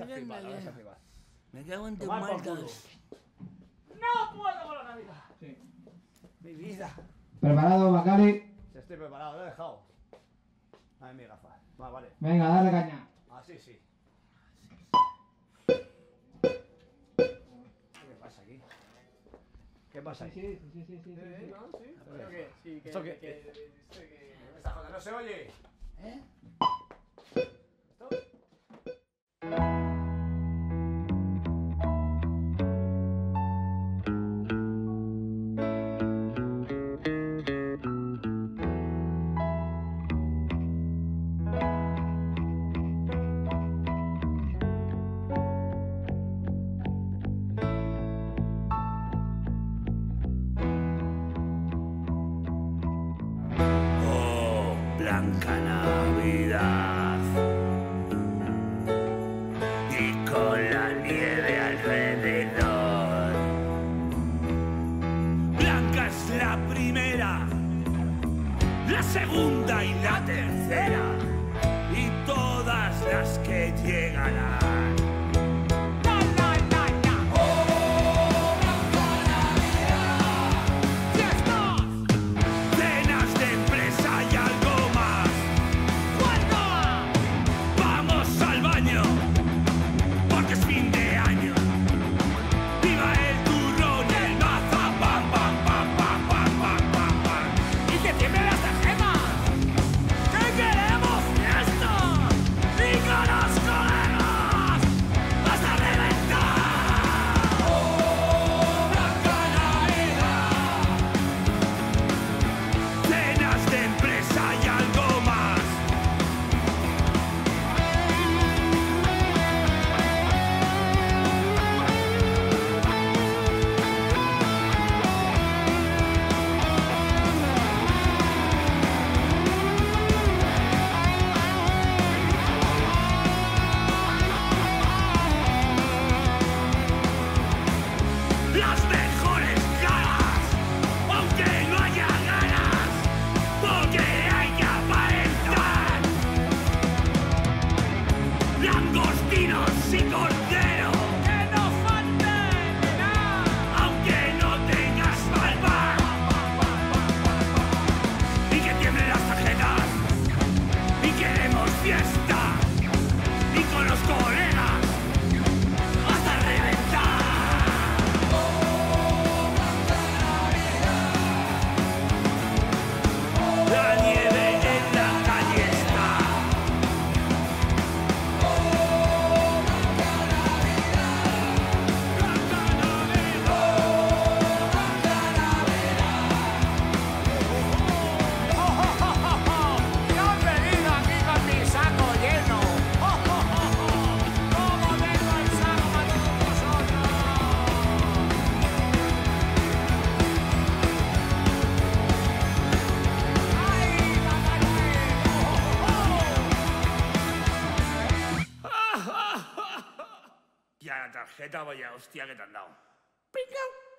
vais a flipar, vais a flipar. Me cago en tus muertos. ¡No puedo con la Navidad! Sí. Mi vida. ¿Preparado, Bacari? Ya estoy preparado, lo he dejado. Ay, mi gafa. Va, vale. Venga, dale caña. Así sí. ¿Qué pasa aquí? ¿Qué pasa aquí? Sí, sí, sí, sí. ¿no? Sí. A ver. Creo que sí, que- ¿Esto qué? que- esto que- no se oye. ¿Eh? Blanca Navidad. Y con la nieve alrededor. Blanca es la primera, la segunda y la tercera. Y todas las que llegarán. La, Langostinos tarjeta vaya hostia que te han dado. ¡Pingao!